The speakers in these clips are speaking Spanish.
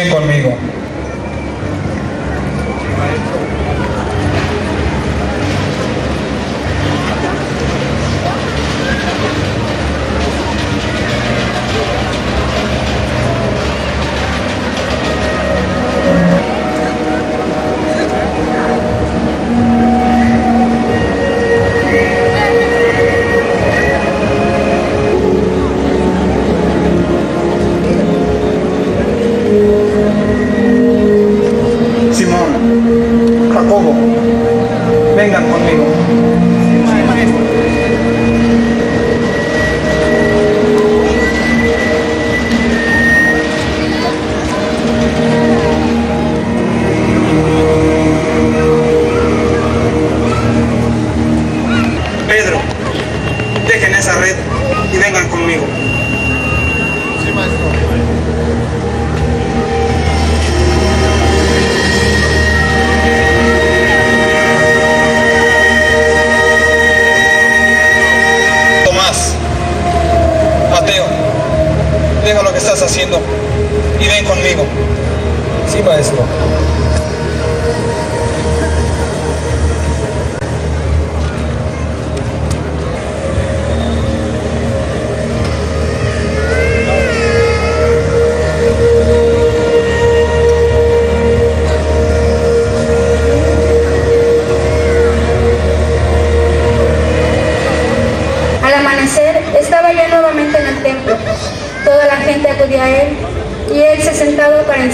ven conmigo.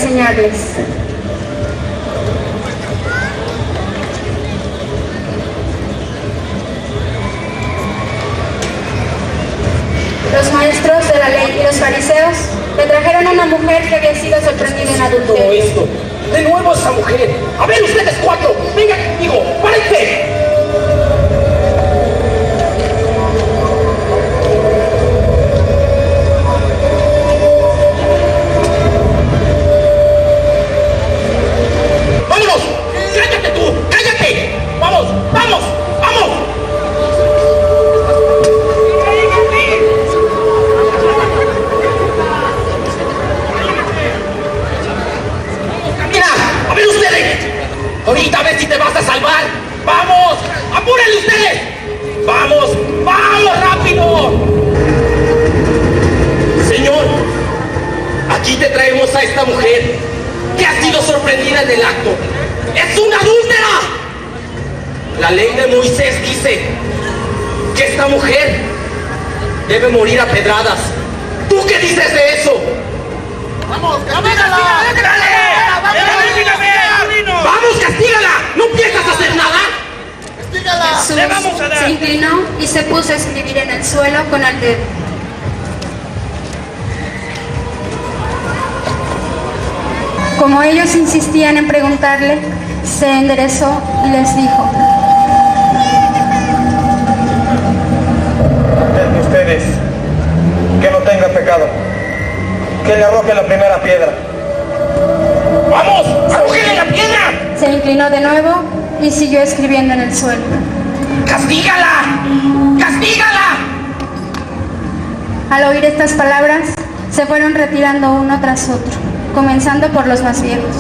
Enseñarles. Los maestros de la ley y los fariseos le trajeron a una mujer que había sido sorprendida en adulterio. De nuevo esa mujer. A ver ustedes cuatro. Vengan conmigo. ¡Párense! Moisés dice que esta mujer debe morir a pedradas. ¿Tú qué dices de eso? ¡Vamos, castígala! ¡Vamos, castígala! ¿No piensas hacer nada? Jesús se inclinó y se puso a escribir en el suelo con el dedo. Como ellos insistían en preguntarle, se enderezó y les dijo, ustedes que no tenga pecado, que le arroje la primera piedra. ¡Vamos! ¡Arrójele la piedra! se inclinó de nuevo y siguió escribiendo en el suelo. ¡Castígala! ¡Castígala! Al oír estas palabras, se fueron retirando uno tras otro, comenzando por los más viejos,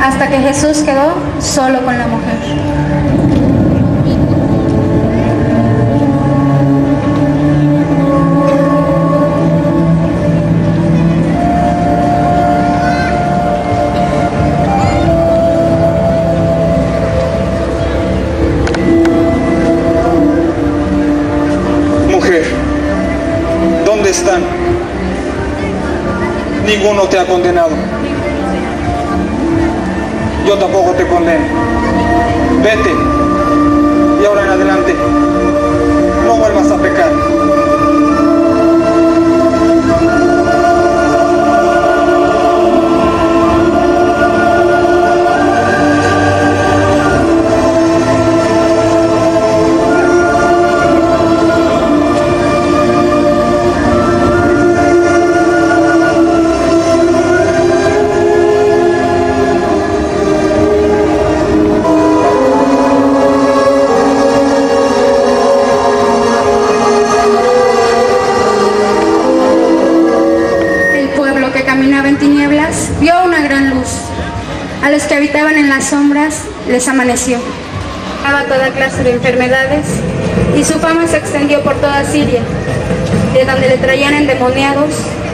hasta que Jesús quedó solo con la mujer. Ninguno te ha condenado. Yo tampoco te condeno. Vete. Y ahora en adelante, no vuelvas a pecar. Tinieblas vio una gran luz. A los que habitaban en las sombras les amaneció. Daba toda clase de enfermedades y su fama se extendió por toda Siria, de donde le traían endemoniados,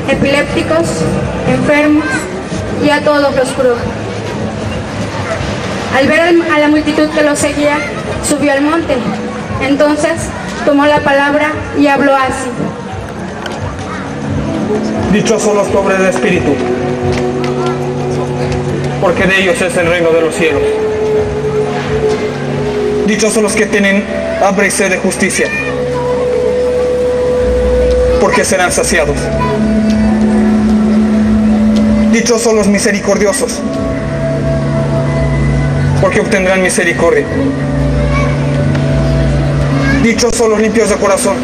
epilépticos, enfermos y a todos los brujos. Al ver a la multitud que lo seguía, subió al monte. Entonces tomó la palabra y habló así. Dichosos los pobres de espíritu, porque de ellos es el reino de los cielos. Dichosos los que tienen hambre y sed de justicia, porque serán saciados. Dichosos los misericordiosos, porque obtendrán misericordia. Dichosos los limpios de corazón,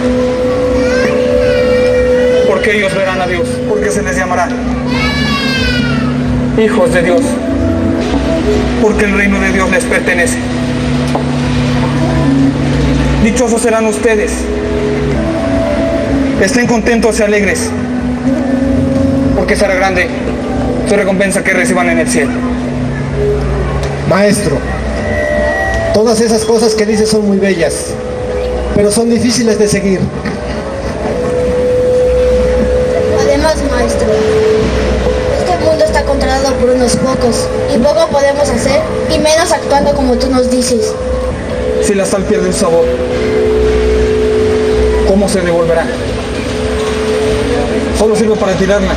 porque ellos verán a Dios, porque se les llamará hijos de Dios, porque el reino de Dios les pertenece. Dichosos serán ustedes. Estén contentos y alegres, porque será grande su recompensa que reciban en el cielo. Maestro, todas esas cosas que dices son muy bellas, pero son difíciles de seguir. Este mundo está controlado por unos pocos y poco podemos hacer y menos actuando como tú nos dices. Si la sal pierde el sabor, ¿cómo se devolverá? Solo sirve para tirarla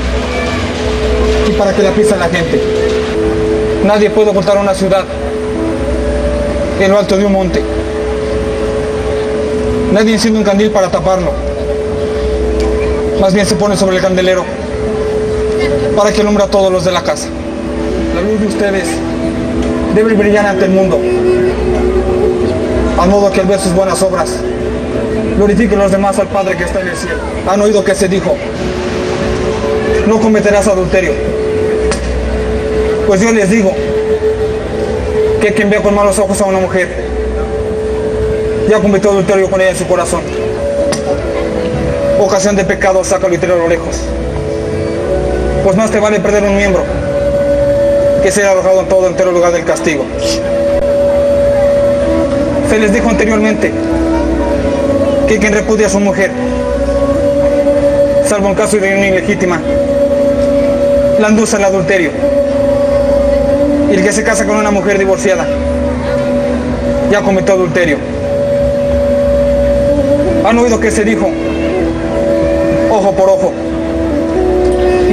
y para que la pisa la gente. Nadie puede ocultar una ciudad en lo alto de un monte. Nadie enciende un candil para taparlo. Más bien se pone sobre el candelero para que alumbre a todos los de la casa. La luz de ustedes debe brillar ante el mundo, a modo que al ver sus buenas obras glorifiquen los demás al Padre que está en el cielo. Han oído que se dijo, no cometerás adulterio. Pues yo les digo que quien ve con malos ojos a una mujer ya cometió adulterio con ella en su corazón. Ocasión de pecado, sácalo y tíralo lejos. Pues más te vale perder un miembro que ser arrojado en todo entero lugar del castigo. Se les dijo anteriormente que quien repudia a su mujer, salvo en caso de unión ilegítima, la induce al adulterio. Y el que se casa con una mujer divorciada ya cometió adulterio. Han oído que se dijo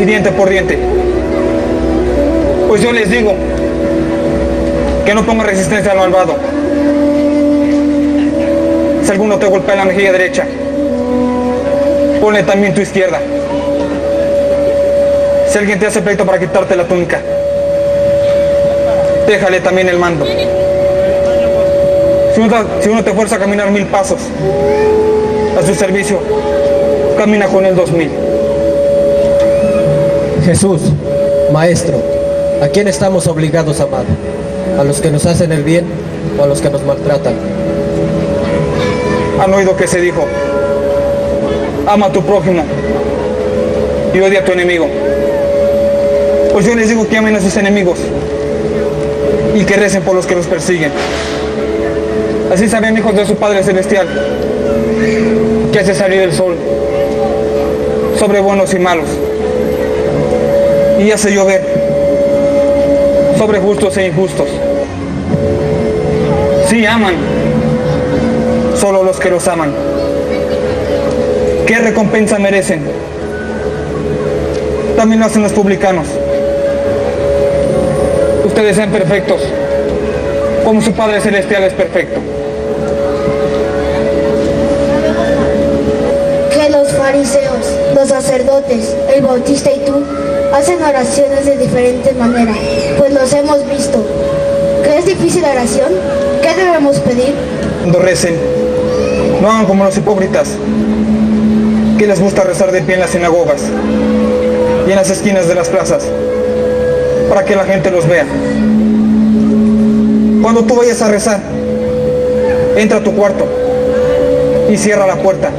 diente por diente. Pues yo les digo que no ponga resistencia al malvado. Si alguno te golpea la mejilla derecha, ponle también tu izquierda. Si alguien te hace pleito para quitarte la túnica, déjale también el mando. Si uno, si uno te fuerza a caminar mil pasos a su servicio, camina con él dos mil. Jesús, Maestro, ¿a quién estamos obligados a amar? ¿A los que nos hacen el bien o a los que nos maltratan? Han oído que se dijo, ama a tu prójimo y odia a tu enemigo. Pues yo les digo que amen a sus enemigos y que recen por los que los persiguen. Así saben hijos de su Padre Celestial que hace salir el sol sobre buenos y malos y hace llover sobre justos e injustos. Sí aman solo los que los aman. ¿Qué recompensa merecen? También lo hacen los publicanos. Ustedes sean perfectos, como su Padre Celestial es perfecto. Que los fariseos, los sacerdotes, el bautista y tú hacen oraciones de diferentes maneras, pues los hemos visto. ¿Qué es difícil la oración? ¿Qué debemos pedir? Cuando recen, no hagan como los hipócritas, que les gusta rezar de pie en las sinagogas y en las esquinas de las plazas, para que la gente los vea. Cuando tú vayas a rezar, entra a tu cuarto y cierra la puerta.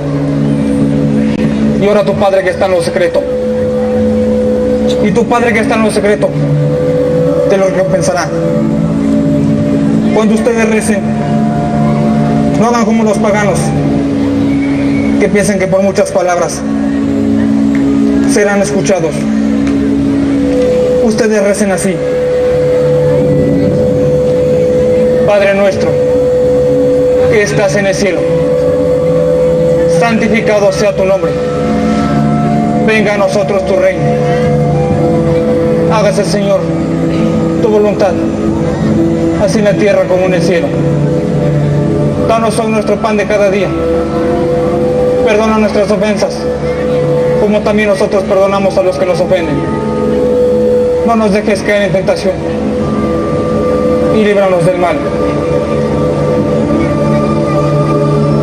Y ora a tu Padre que está en lo secreto. Y tu Padre que está en lo secreto, te lo recompensará. Cuando ustedes recen, no hagan como los paganos, que piensen que por muchas palabras serán escuchados. Ustedes recen así. Padre nuestro, que estás en el cielo, santificado sea tu nombre. Venga a nosotros tu reino. Hágase, Señor, tu voluntad, así en la tierra como en el cielo. Danos hoy nuestro pan de cada día. Perdona nuestras ofensas, como también nosotros perdonamos a los que nos ofenden. No nos dejes caer en tentación y líbranos del mal.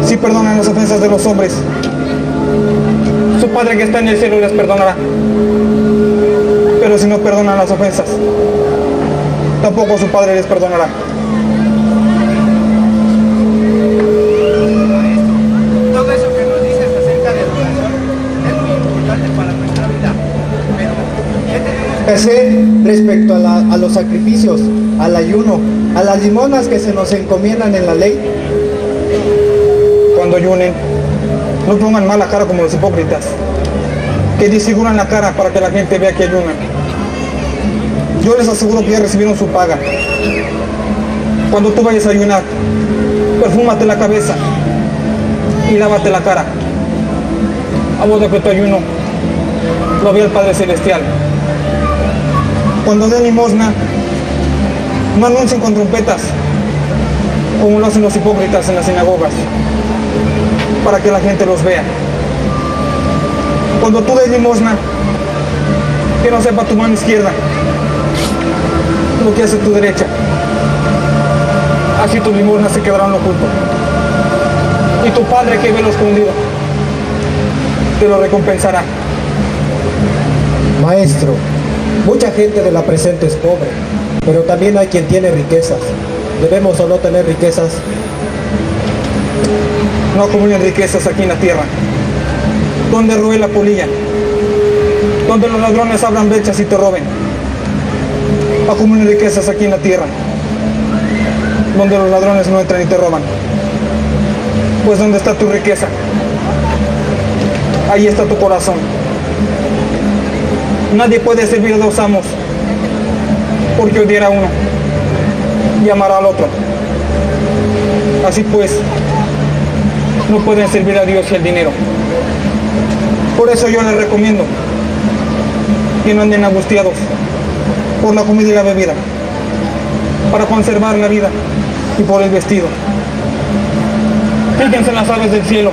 Si perdonan las ofensas de los hombres, su Padre que está en el cielo les perdonará. Pero si no perdonan las ofensas, tampoco su Padre les perdonará. Todo eso que nos dices acerca de la oración es muy importante para nuestra vida. Pero, ¿qué tenemos que hacer respecto a, la- a los sacrificios, al ayuno, a las limonas que se nos encomiendan en la ley? Cuando ayunen, no pongan mala cara como los hipócritas, que disfiguran la cara para que la gente vea que ayunan. Yo les aseguro que ya recibieron su paga. Cuando tú vayas a ayunar, perfúmate la cabeza y lávate la cara. A modo que tu ayuno lo vea el Padre Celestial. Cuando den limosna, no anuncien con trompetas, como lo hacen los hipócritas en las sinagogas, para que la gente los vea. Cuando tú des limosna, que no sepa tu mano izquierda lo que hace tu derecha. Así tus limosnas se quedarán oculto. Y tu Padre que ve lo escondido, te lo recompensará. Maestro, mucha gente de la presente es pobre, pero también hay quien tiene riquezas. ¿Debemos o no tener riquezas? no acumulen riquezas aquí en la tierra, donde roe la polilla, donde los ladrones abran brechas y te roben. Acumulen riquezas aquí en la tierra, donde los ladrones no entran y te roban. Pues donde está tu riqueza, ahí está tu corazón. Nadie puede servir a dos amos, porque odiará uno y amará al otro. Así pues, no pueden servir a Dios y al dinero. Por eso yo les recomiendo que no anden angustiados por la comida y la bebida, para conservar la vida y por el vestido. Fíjense en las aves del cielo,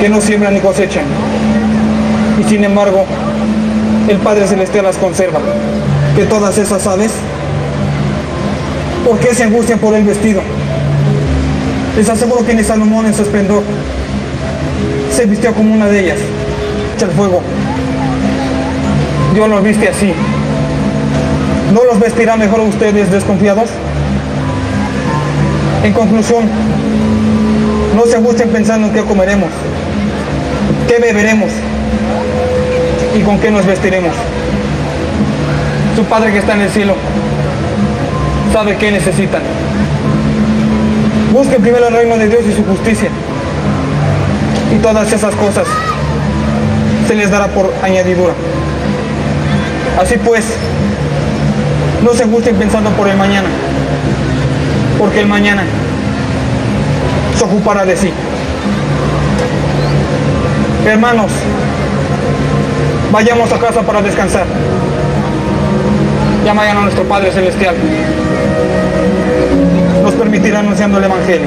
que no siembran ni cosechan, y sin embargo, el Padre Celestial las conserva. Que todas esas aves, ¿por qué se angustian por el vestido? Les aseguro que ni Salomón en su esplendor se vistió como una de ellas. Echa el fuego. Dios los viste así. ¿No los vestirá mejor a ustedes desconfiados? En conclusión, no se angustien pensando en qué comeremos, qué beberemos y con qué nos vestiremos. Su Padre que está en el cielo sabe qué necesitan. Busquen primero el reino de Dios y su justicia. Y todas esas cosas se les dará por añadidura. Así pues, no se angustien pensando por el mañana, porque el mañana se ocupará de sí. Hermanos, vayamos a casa para descansar. Ya mañana nuestro Padre Celestial nos permitirá anunciando el Evangelio.